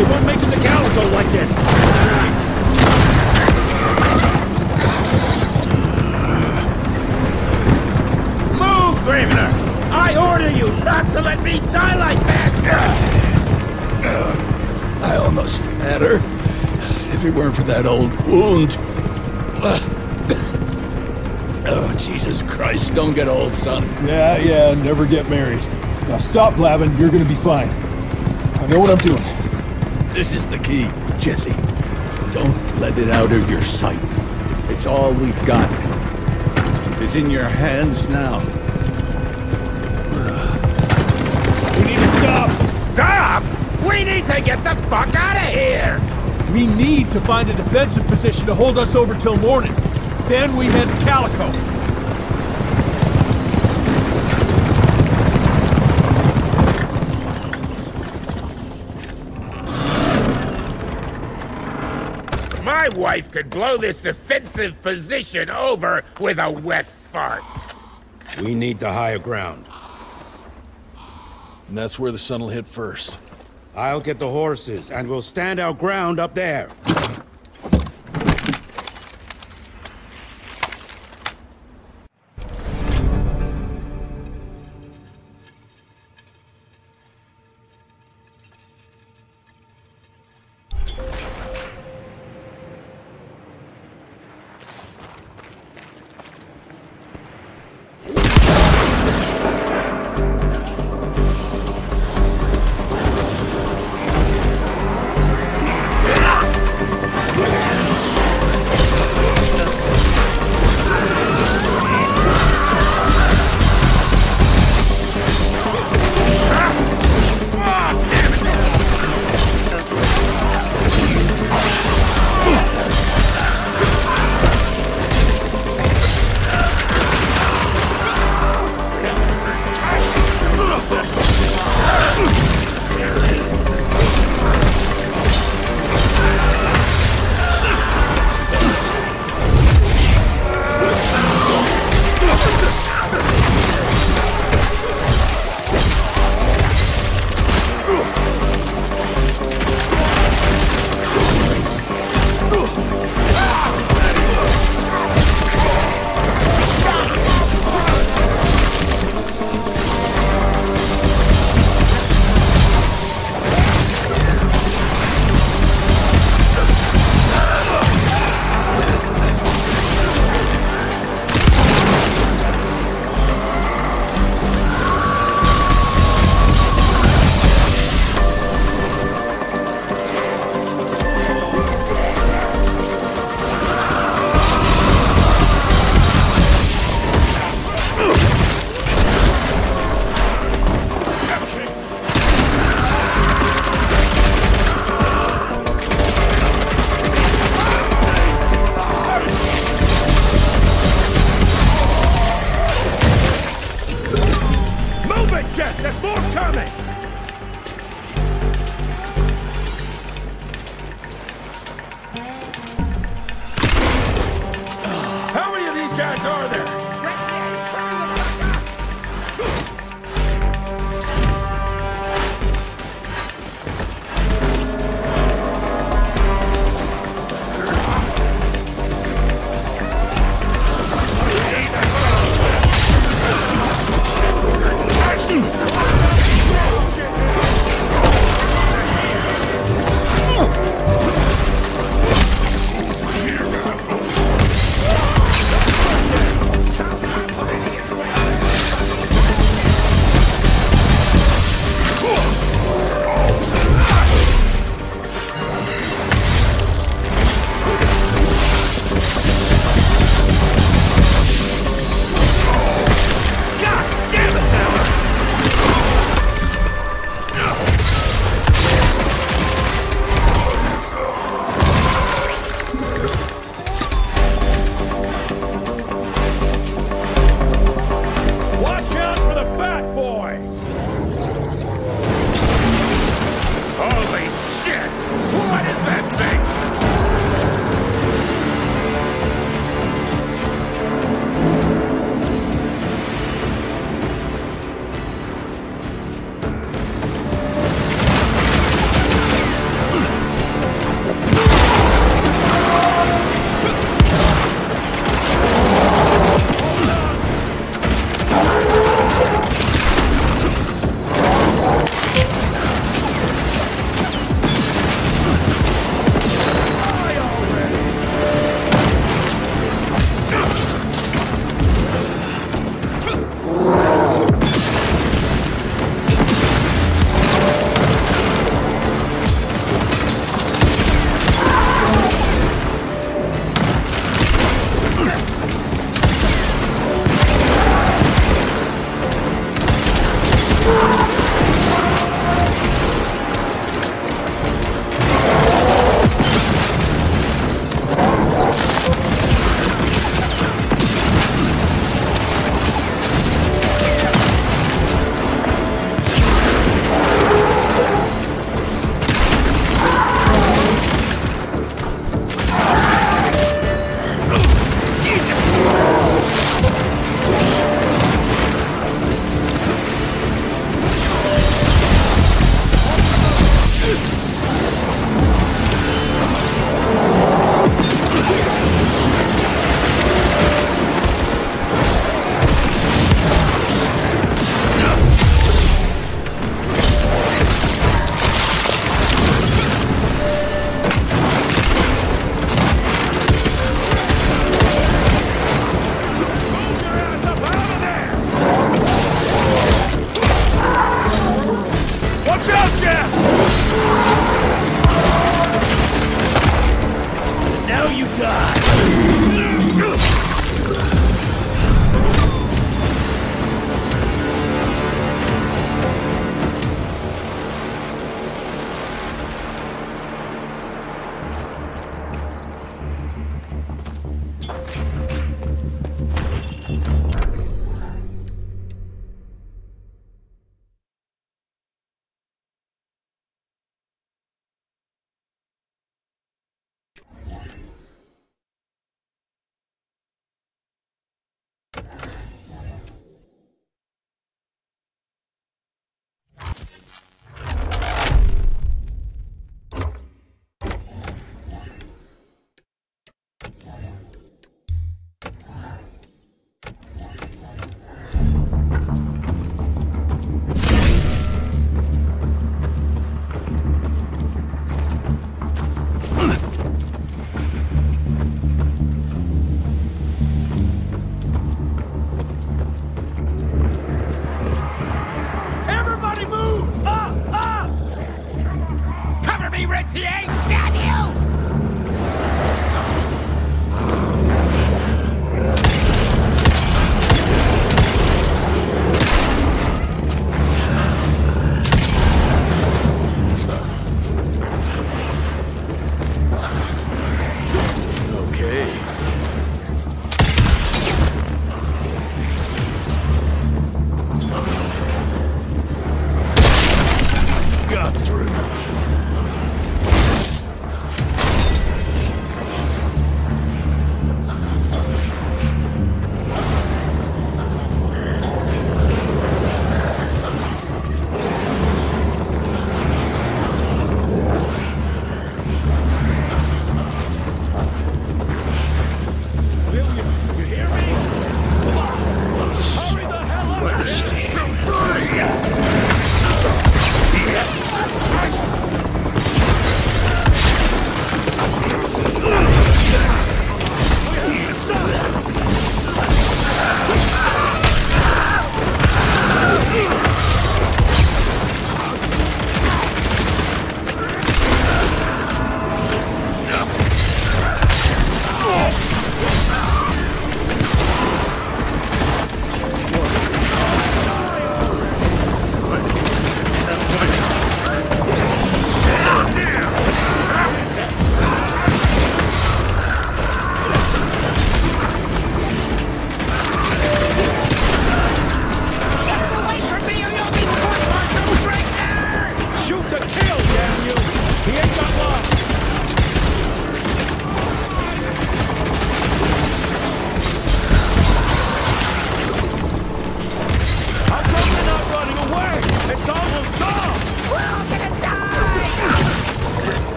They won't make it to Calico like this! Move, Gravener! I order you not to let me die like that! I almost had her. If it weren't for that old wound. Oh, Jesus Christ, don't get old, son. Yeah, yeah, never get married. Now stop blabbing, you're gonna be fine. I know what I'm doing. This is the key, Jesse. Don't let it out of your sight. It's all we've got. It's in your hands now. We need to stop! Stop! We need to get the fuck out of here! We need to find a defensive position to hold us over till morning. Then we head to Calico. My wife could blow this defensive position over with a wet fart. We need the higher ground. And that's where the sun will hit first. I'll get the horses, and we'll stand our ground up there. Guys are there? differentiate that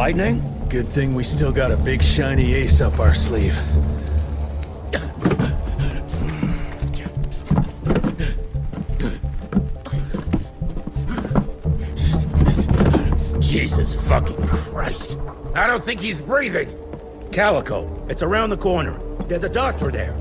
lightning? Good thing we still got a big shiny ace up our sleeve. Jesus fucking Christ. I don't think he's breathing. Calico, it's around the corner. There's a doctor there.